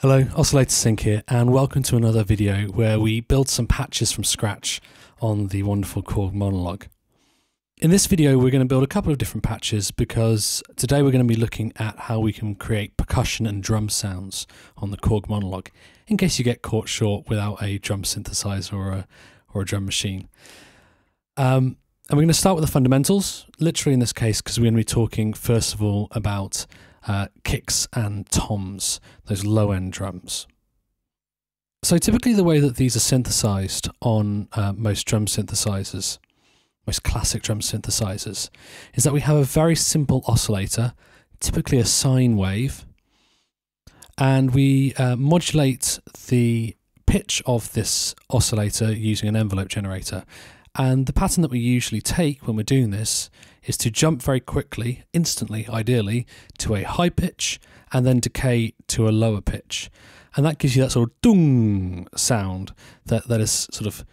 Hello, Oscillator Sink here, and welcome to another video where we build some patches from scratch on the wonderful Korg Monologue. In this video, we're going to build a couple of different patches because today we're going to be looking at how we can create percussion and drum sounds on the Korg Monologue, in case you get caught short without a drum synthesizer or a, or a drum machine. Um, and we're going to start with the fundamentals, literally in this case, because we're going to be talking first of all about uh, kicks and toms, those low end drums. So, typically, the way that these are synthesized on uh, most drum synthesizers, most classic drum synthesizers, is that we have a very simple oscillator, typically a sine wave, and we uh, modulate the pitch of this oscillator using an envelope generator. And the pattern that we usually take when we're doing this is to jump very quickly, instantly, ideally, to a high pitch and then decay to a lower pitch. And that gives you that sort of dung sound that, that is sort of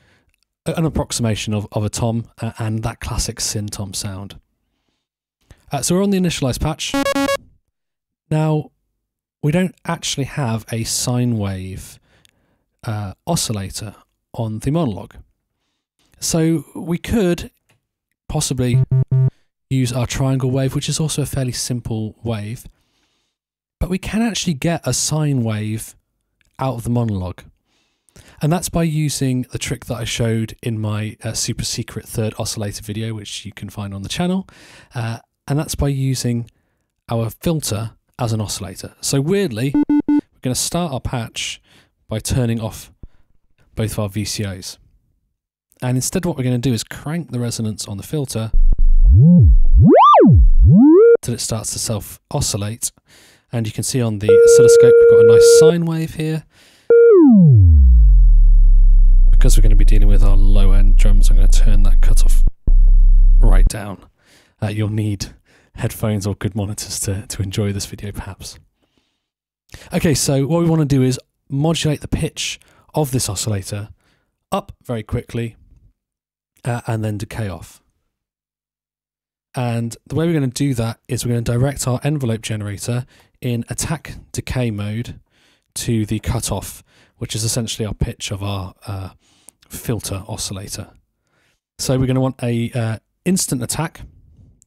an approximation of, of a tom uh, and that classic synth tom sound. Uh, so we're on the initialized patch. Now, we don't actually have a sine wave uh, oscillator on the monologue. So we could possibly use our triangle wave, which is also a fairly simple wave, but we can actually get a sine wave out of the monologue. And that's by using the trick that I showed in my uh, super secret third oscillator video, which you can find on the channel. Uh, and that's by using our filter as an oscillator. So weirdly, we're going to start our patch by turning off both of our VCOs. And instead what we're going to do is crank the resonance on the filter till it starts to self oscillate. And you can see on the oscilloscope we've got a nice sine wave here. Because we're going to be dealing with our low end drums, I'm going to turn that cutoff right down. Uh, you'll need headphones or good monitors to, to enjoy this video perhaps. Okay, so what we want to do is modulate the pitch of this oscillator up very quickly uh, and then decay off. And the way we're going to do that is we're going to direct our envelope generator in attack decay mode to the cutoff, which is essentially our pitch of our uh, filter oscillator. So we're going to want a uh, instant attack.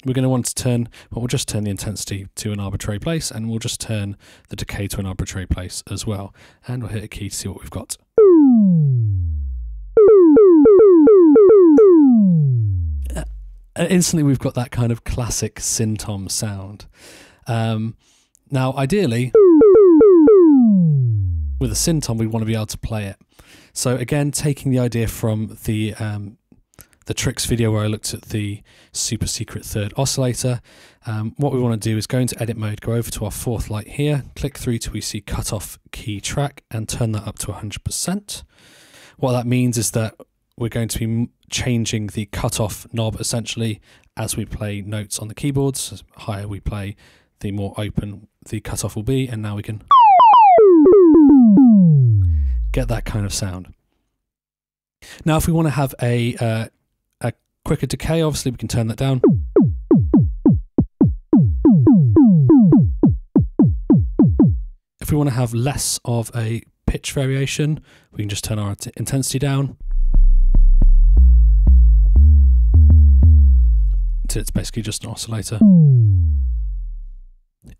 We're going to want to turn, well, we'll just turn the intensity to an arbitrary place and we'll just turn the decay to an arbitrary place as well. And we'll hit a key to see what we've got. Instantly we've got that kind of classic synth tom sound. Um, now, ideally, with a synth tom, we want to be able to play it. So again, taking the idea from the um, the tricks video where I looked at the super secret third oscillator, um, what we want to do is go into edit mode, go over to our fourth light here, click through till we see cutoff key track and turn that up to 100%. What that means is that we're going to be changing the cutoff knob essentially as we play notes on the keyboards. Higher we play, the more open the cutoff will be, and now we can get that kind of sound. Now, if we want to have a uh, a quicker decay, obviously we can turn that down. If we want to have less of a pitch variation, we can just turn our intensity down. It's basically just an oscillator.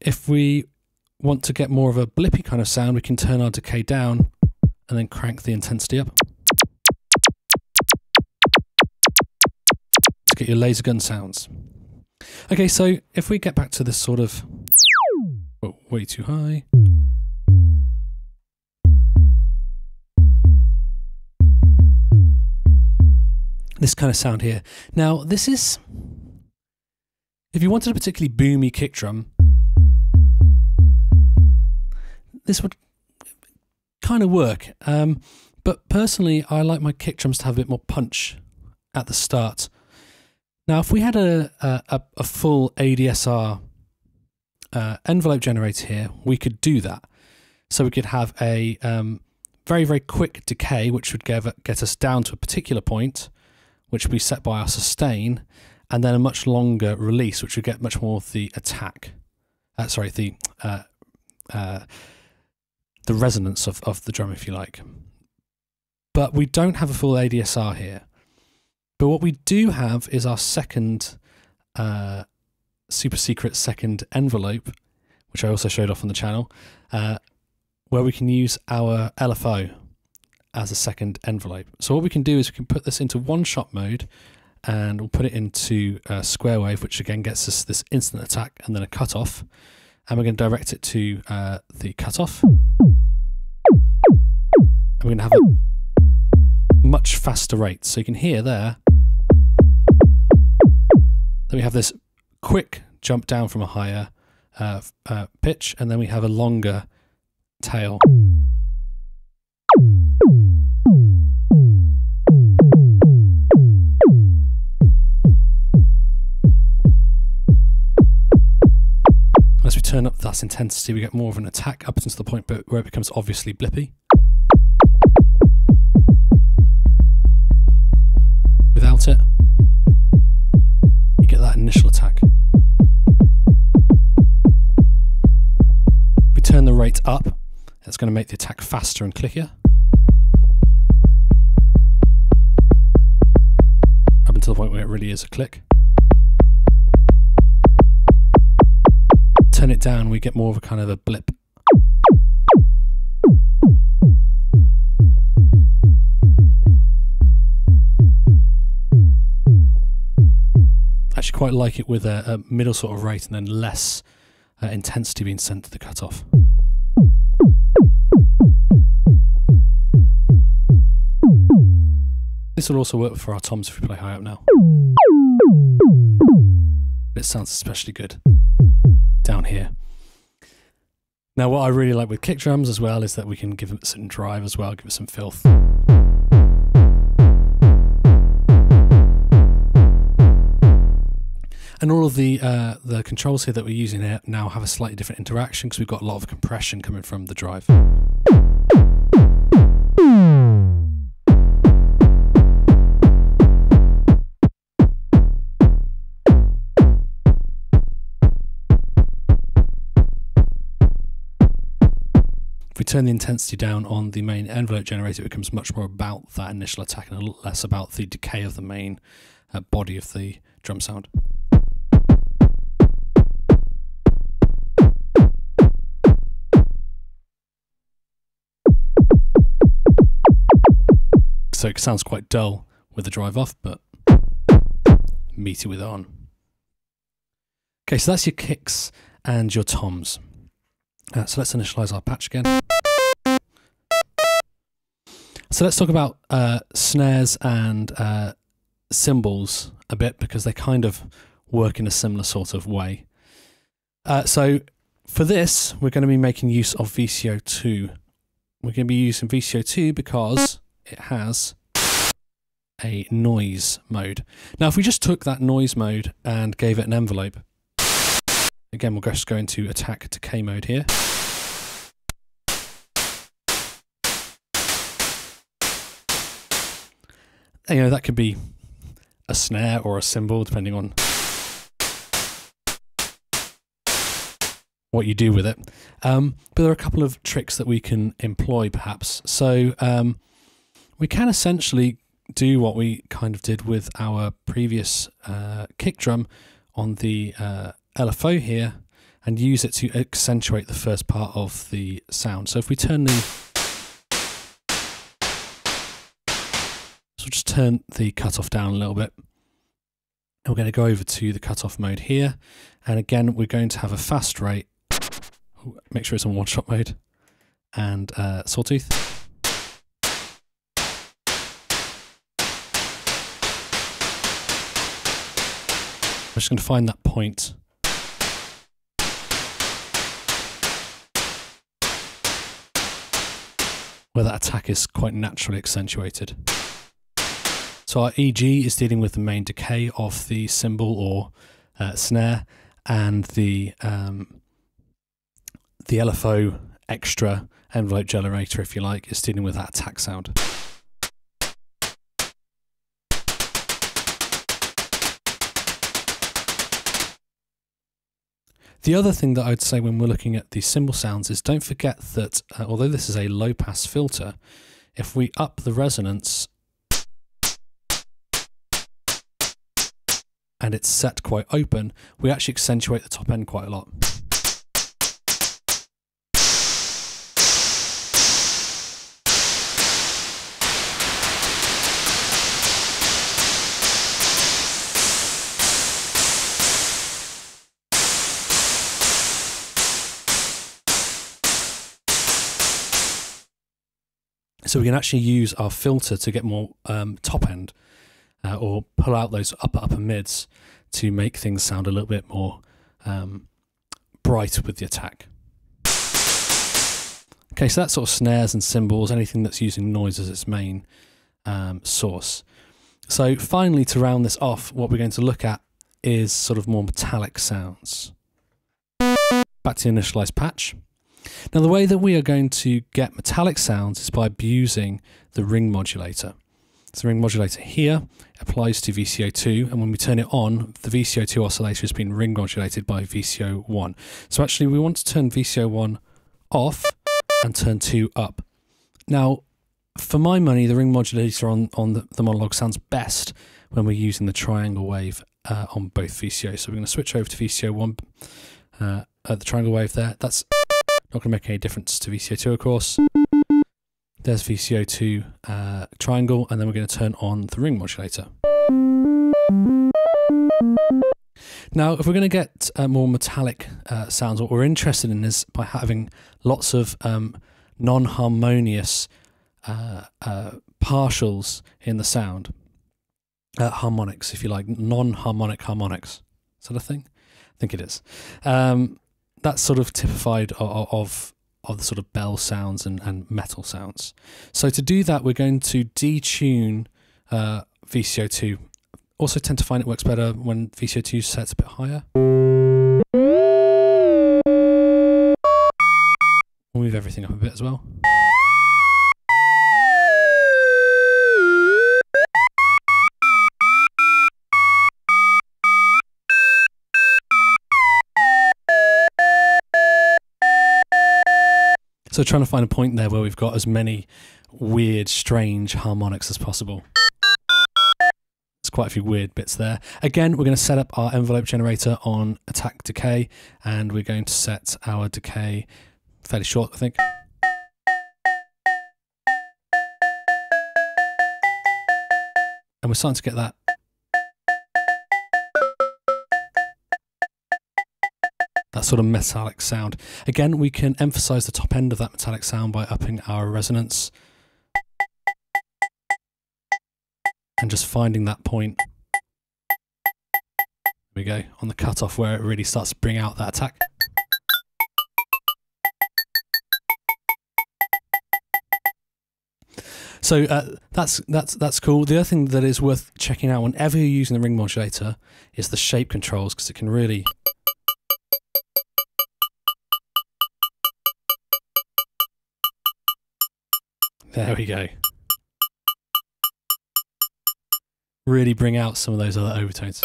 If we want to get more of a blippy kind of sound, we can turn our decay down and then crank the intensity up. To get your laser gun sounds. Okay, so if we get back to this sort of oh, way too high. This kind of sound here. Now, this is if you wanted a particularly boomy kick drum, this would kind of work. Um, but personally, I like my kick drums to have a bit more punch at the start. Now, if we had a a, a full ADSR uh, envelope generator here, we could do that. So we could have a um, very very quick decay, which would get get us down to a particular point, which would be set by our sustain, and then a much longer release, which would get much more of the attack. Uh, sorry, the uh, uh, the resonance of, of the drum, if you like. But we don't have a full ADSR here. But what we do have is our second uh, super secret second envelope, which I also showed off on the channel, uh, where we can use our LFO as a second envelope. So what we can do is we can put this into one shot mode and we'll put it into uh, square wave, which again gets us this instant attack and then a cutoff. And we're going to direct it to uh, the cutoff. And we're going to have a much faster rate. So you can hear there that we have this quick jump down from a higher uh, uh, pitch, and then we have a longer tail. Turn up that intensity, we get more of an attack up until the point where it becomes obviously blippy. Without it, you get that initial attack. we turn the rate up, that's going to make the attack faster and clickier. Up until the point where it really is a click. Turn it down, we get more of a kind of a blip. Actually, quite like it with a, a middle sort of rate and then less uh, intensity being sent to the cutoff. This will also work for our toms if we play high up now. It sounds especially good down here. Now, what I really like with kick drums as well is that we can give it some drive as well, give it some filth. And all of the uh, the controls here that we're using here now have a slightly different interaction because we've got a lot of compression coming from the drive. Turn the intensity down on the main envelope generator, it becomes much more about that initial attack and less about the decay of the main uh, body of the drum sound. So it sounds quite dull with the drive off, but meaty with on. Okay, so that's your kicks and your toms. Uh, so let's initialize our patch again. So let's talk about uh, snares and uh, cymbals a bit because they kind of work in a similar sort of way. Uh, so for this, we're going to be making use of VCO2. We're going to be using VCO2 because it has a noise mode. Now, if we just took that noise mode and gave it an envelope, again, we'll just go into attack decay mode here. You know, that could be a snare or a cymbal, depending on what you do with it. Um, but there are a couple of tricks that we can employ, perhaps. So um, we can essentially do what we kind of did with our previous uh, kick drum on the uh, LFO here and use it to accentuate the first part of the sound. So if we turn the we'll just turn the cutoff down a little bit. And we're going to go over to the cutoff mode here. And again, we're going to have a fast rate. Make sure it's on one shot mode. And uh, sawtooth. I'm just going to find that point where that attack is quite naturally accentuated. So our EG is dealing with the main decay of the cymbal or uh, snare, and the um, the LFO extra envelope generator, if you like, is dealing with that attack sound. The other thing that I'd say when we're looking at the cymbal sounds is don't forget that uh, although this is a low pass filter, if we up the resonance and it's set quite open, we actually accentuate the top end quite a lot. So we can actually use our filter to get more um, top end uh, or pull out those upper upper mids to make things sound a little bit more um, bright with the attack. Okay, so that's sort of snares and cymbals, anything that's using noise as its main um, source. So finally, to round this off, what we're going to look at is sort of more metallic sounds. Back to the initialized patch. Now, the way that we are going to get metallic sounds is by abusing the ring modulator. So the ring modulator here applies to VCO2, and when we turn it on, the VCO2 oscillator has been ring modulated by VCO1. So actually, we want to turn VCO1 off and turn 2 up. Now, for my money, the ring modulator on, on the, the monologue sounds best when we're using the triangle wave uh, on both VCO. So we're going to switch over to VCO1, uh, the triangle wave there. That's not going to make any difference to VCO2, of course. There's VCO2 uh, triangle, and then we're going to turn on the ring modulator. Now, if we're going to get uh, more metallic uh, sounds, what we're interested in is by having lots of um, non-harmonious uh, uh partials in the sound. Uh, harmonics, if you like, non-harmonic harmonics. Is that a thing? I think it is. Um, that's sort of typified of, of, of the sort of bell sounds and, and metal sounds. So to do that, we're going to detune uh, VCO2. Also tend to find it works better when VCO2 sets a bit higher. We'll move everything up a bit as well. So trying to find a point there where we've got as many weird, strange harmonics as possible. There's quite a few weird bits there. Again, we're going to set up our envelope generator on attack decay, and we're going to set our decay fairly short, I think. And we're starting to get that that sort of metallic sound. Again, we can emphasize the top end of that metallic sound by upping our resonance and just finding that point. There we go, on the cutoff where it really starts to bring out that attack. So uh, that's that's that's cool. The other thing that is worth checking out whenever you're using the ring modulator is the shape controls because it can really There we go. Really bring out some of those other overtones.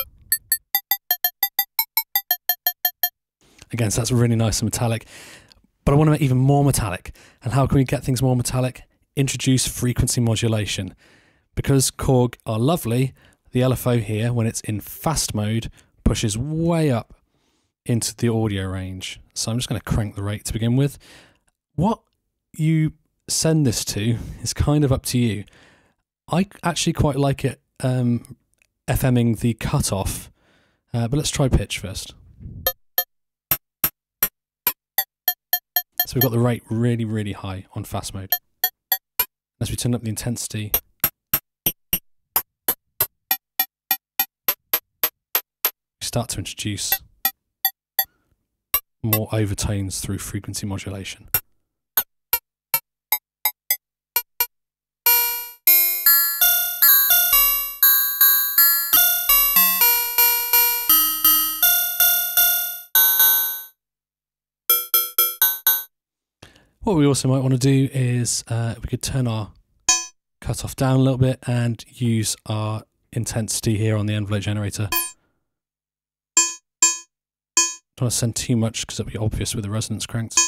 Again, so that's really nice and metallic. But I want to make even more metallic. And how can we get things more metallic? Introduce frequency modulation. Because Korg are lovely, the LFO here, when it's in fast mode, pushes way up into the audio range. So I'm just going to crank the rate to begin with. What you send this to is kind of up to you. I actually quite like it um, FMing the cutoff, uh, but let's try pitch first. So we've got the rate really, really high on fast mode. As we turn up the intensity, we start to introduce more overtones through frequency modulation. What we also might want to do is uh, we could turn our cutoff down a little bit and use our intensity here on the envelope generator. Don't want to send too much because it'll be obvious with the resonance cranked.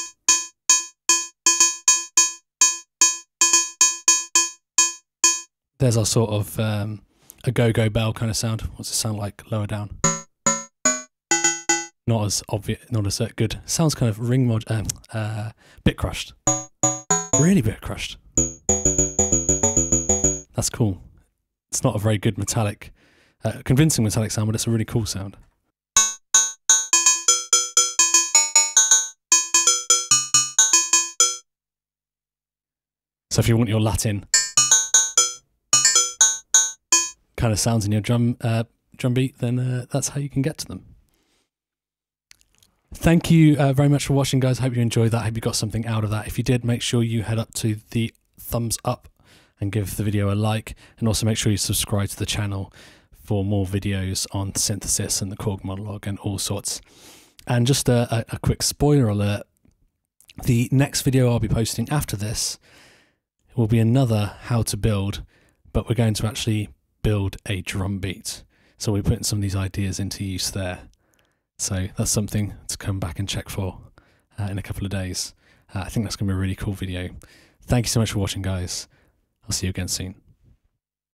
There's our sort of um, agogo bell kind of sound. What's it sound like lower down? Not as obvious, not as uh, good. Sounds kind of ring mod, um, uh, bit crushed. Really bit crushed. That's cool. It's not a very good metallic, uh, convincing metallic sound, but it's a really cool sound. So if you want your Latin kind of sounds in your drum uh, drum beat, then uh, that's how you can get to them. Thank you uh, very much for watching, guys. Hope you enjoyed that. Hope you got something out of that. If you did, make sure you head up to the thumbs up and give the video a like, and also make sure you subscribe to the channel for more videos on synthesis and the Korg monologue and all sorts. And just a, a, a quick spoiler alert the next video I'll be posting after this will be another how to build, but we're going to actually build a drum beat. So we're putting some of these ideas into use there. So that's something to come back and check for uh, in a couple of days. Uh, I think that's going to be a really cool video. Thank you so much for watching, guys. I'll see you again soon.